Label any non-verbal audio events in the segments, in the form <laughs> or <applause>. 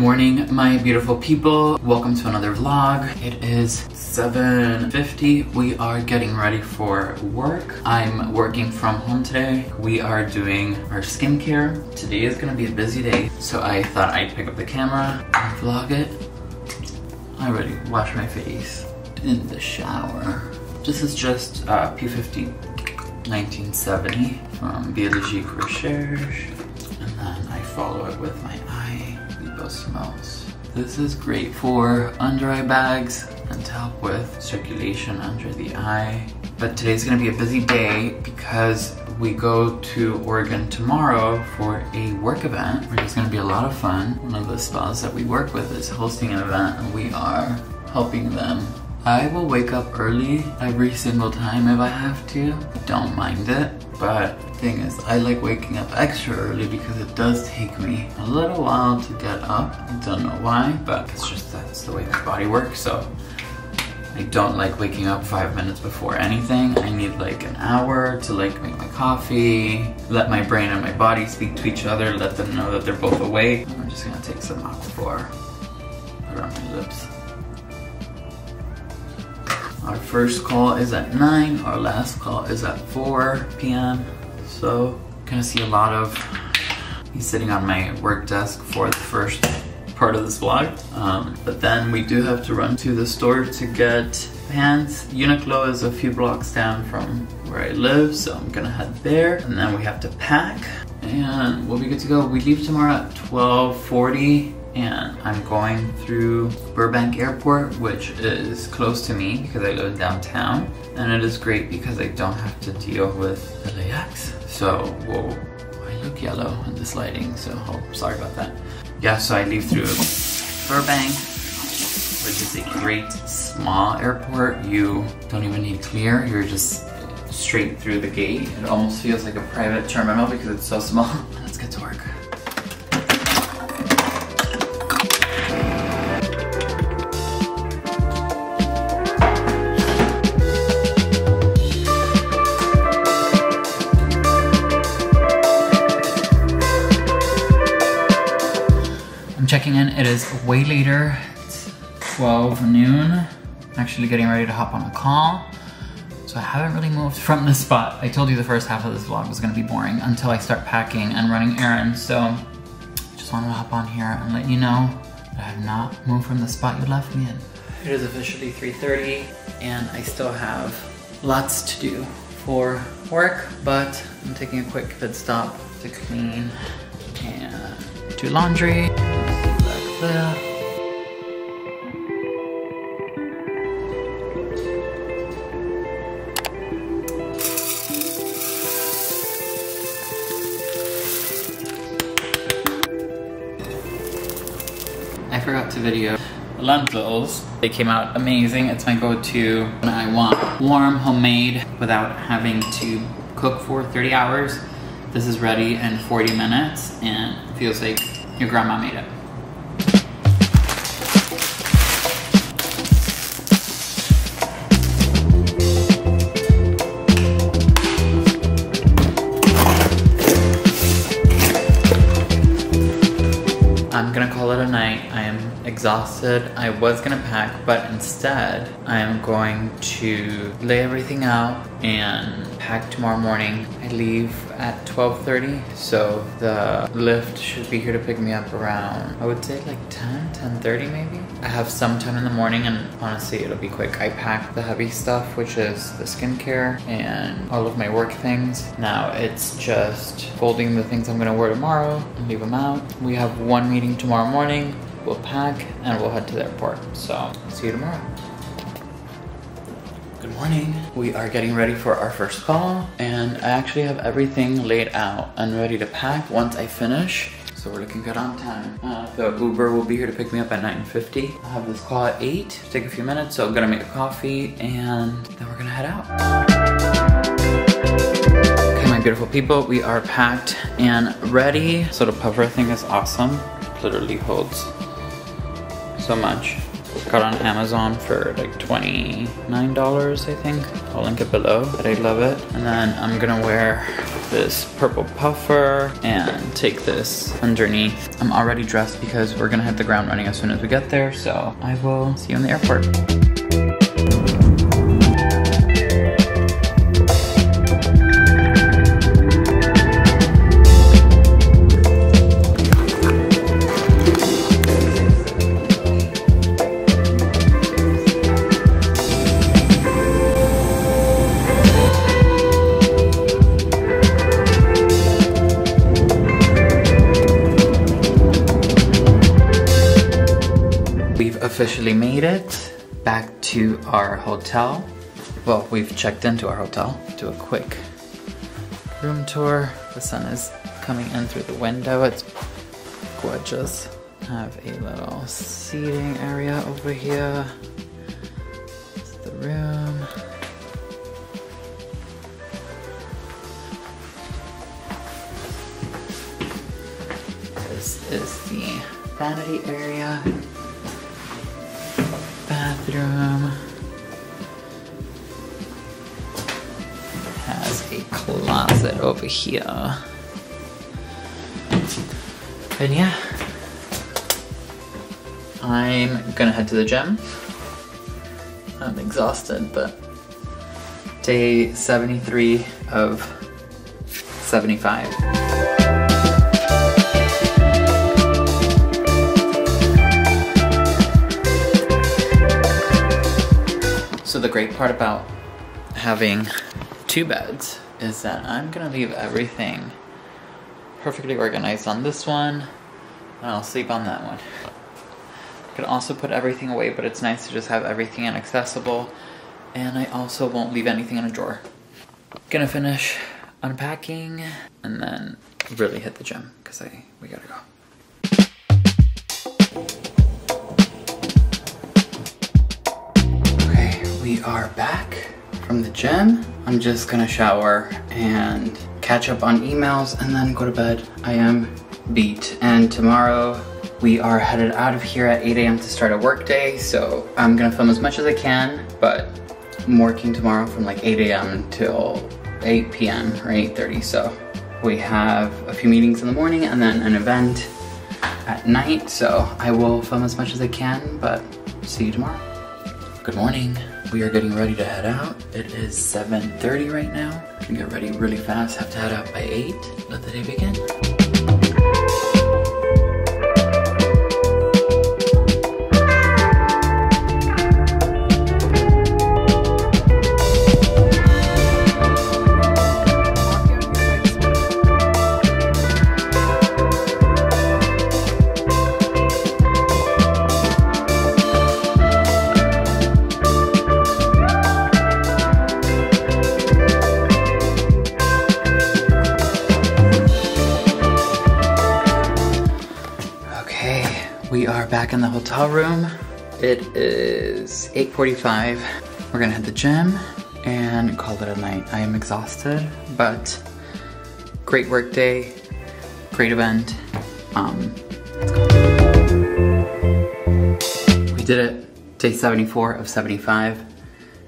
morning, my beautiful people. Welcome to another vlog. It is 7.50. We are getting ready for work. I'm working from home today. We are doing our skincare. Today is gonna be a busy day, so I thought I'd pick up the camera and vlog it. I already washed my face in the shower. This is just uh, P50 1970 from Biologique Recherche. And then I follow it with my Smells. This is great for under eye bags and to help with circulation under the eye. But today's gonna be a busy day because we go to Oregon tomorrow for a work event, which is gonna be a lot of fun. One of the spas that we work with is hosting an event and we are helping them I will wake up early every single time if I have to. Don't mind it. But thing is, I like waking up extra early because it does take me a little while to get up. I don't know why, but it's just that's the way my body works. So I don't like waking up five minutes before anything. I need like an hour to like make my coffee, let my brain and my body speak to each other, let them know that they're both awake. I'm just gonna take some aquaphor, put my lips. Our first call is at 9, our last call is at 4 p.m. So, gonna see a lot of me sitting on my work desk for the first part of this vlog. Um, but then we do have to run to the store to get pants. Uniqlo is a few blocks down from where I live, so I'm gonna head there. And then we have to pack and we'll be good to go. We leave tomorrow at 1240 and I'm going through Burbank Airport, which is close to me because I live downtown. And it is great because I don't have to deal with LAX. So, whoa, I look yellow in this lighting, so oh, sorry about that. Yeah, so I leave through Burbank, which is a great small airport. You don't even need clear, you're just straight through the gate. It almost feels like a private terminal because it's so small. <laughs> Let's get to work. Checking in. It is way later. It's 12 noon. I'm actually getting ready to hop on a call. So I haven't really moved <laughs> from the spot. I told you the first half of this vlog was gonna be boring until I start packing and running errands. So just wanted to hop on here and let you know that I have not moved from the spot you left me in. It is officially 3.30 and I still have lots to do for work, but I'm taking a quick pit stop to clean and do laundry I forgot to video lentils. They came out amazing. It's my go-to when I want warm, homemade, without having to cook for 30 hours. This is ready in 40 minutes and feels like your grandma made it. Exhausted. I was gonna pack, but instead I am going to lay everything out and pack tomorrow morning. I leave at 12.30, so the Lyft should be here to pick me up around, I would say like 10, 10.30 maybe. I have some time in the morning and honestly it'll be quick. I pack the heavy stuff, which is the skincare and all of my work things. Now it's just folding the things I'm gonna wear tomorrow and leave them out. We have one meeting tomorrow morning. We'll pack and we'll head to the airport. So see you tomorrow. Good morning. We are getting ready for our first call and I actually have everything laid out and ready to pack once I finish. So we're looking good on time. Uh, the Uber will be here to pick me up at 9.50. I have this call at 8, take a few minutes, so I'm gonna make a coffee and then we're gonna head out. Okay, my beautiful people, we are packed and ready. So the puffer thing is awesome. Literally holds so much. Got on Amazon for like $29, I think. I'll link it below, but I love it. And then I'm gonna wear this purple puffer and take this underneath. I'm already dressed because we're gonna hit the ground running as soon as we get there, so I will see you in the airport. Made it back to our hotel. Well, we've checked into our hotel. Do a quick room tour. The sun is coming in through the window. It's gorgeous. Have a little seating area over here. It's the room. This is the vanity area bathroom has a closet over here. And yeah, I'm gonna head to the gym. I'm exhausted, but day 73 of 75. So the great part about having two beds is that I'm gonna leave everything perfectly organized on this one, and I'll sleep on that one. I can also put everything away, but it's nice to just have everything inaccessible, and I also won't leave anything in a drawer. Gonna finish unpacking, and then really hit the gym, because I we gotta go. We are back from the gym. I'm just gonna shower and catch up on emails and then go to bed. I am beat. And tomorrow we are headed out of here at 8 a.m. to start a work day. So I'm gonna film as much as I can, but I'm working tomorrow from like 8 a.m. till 8 p.m. or 8.30. So we have a few meetings in the morning and then an event at night. So I will film as much as I can, but see you tomorrow. Good morning. We are getting ready to head out. It is 7.30 right now. Gonna get ready really fast. Have to head out by 8. Let the day begin. Back in the hotel room. It is 8.45. We're gonna hit the gym and call it a night. I am exhausted, but great work day, great event. Um. We did it. Day 74 of 75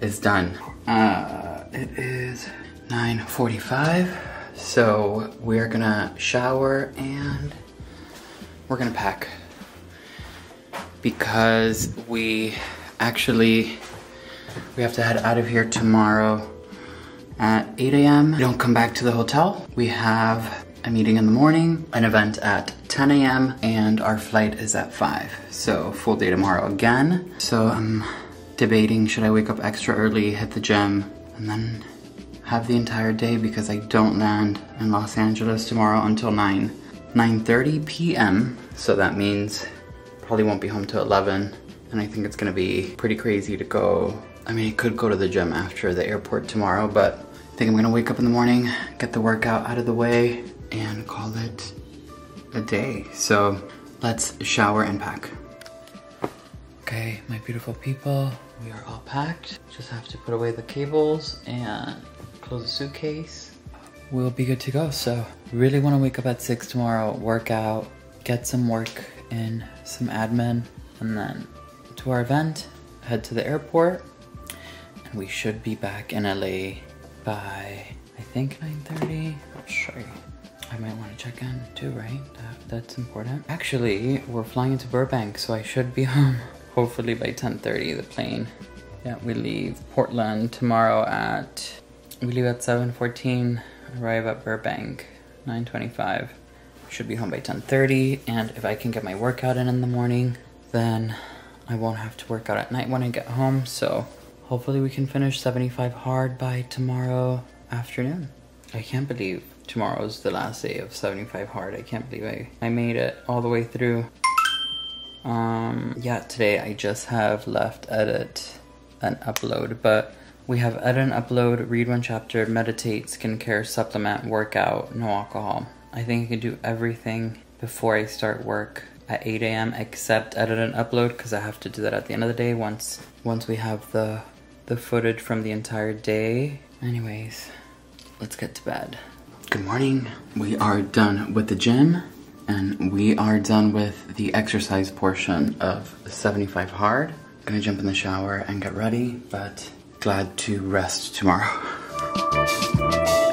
is done. Uh, it is 9.45, so we're gonna shower and we're gonna pack because we actually we have to head out of here tomorrow at 8 a.m. We don't come back to the hotel. We have a meeting in the morning, an event at 10 a.m. and our flight is at 5. So full day tomorrow again. So I'm debating should I wake up extra early, hit the gym, and then have the entire day because I don't land in Los Angeles tomorrow until 9. 9.30 p.m. So that means probably won't be home till 11. And I think it's gonna be pretty crazy to go. I mean, I could go to the gym after the airport tomorrow, but I think I'm gonna wake up in the morning, get the workout out of the way, and call it a day. So let's shower and pack. Okay, my beautiful people, we are all packed. Just have to put away the cables and close the suitcase we'll be good to go. So, really want to wake up at 6 tomorrow, work out, get some work in, some admin, and then to our event, head to the airport, and we should be back in LA by I think 9:30. I'll show you. I might want to check in too, right? That, that's important. Actually, we're flying into Burbank, so I should be <laughs> home hopefully by 10:30. The plane. Yeah, we leave Portland tomorrow at we leave at 7:14. Arrive at Burbank 9:25. Should be home by 10:30, and if I can get my workout in in the morning, then I won't have to work out at night when I get home. So hopefully we can finish 75 hard by tomorrow afternoon. I can't believe tomorrow's the last day of 75 hard. I can't believe I, I made it all the way through. Um, yeah, today I just have left edit and upload, but we have edit and upload, read one chapter, meditate, skincare, supplement, workout, no alcohol. I think I can do everything before I start work at 8 a.m. except edit and upload because I have to do that at the end of the day once once we have the the footage from the entire day. Anyways, let's get to bed. Good morning. We are done with the gym and we are done with the exercise portion of 75 hard. Gonna jump in the shower and get ready, but glad to rest tomorrow. <laughs>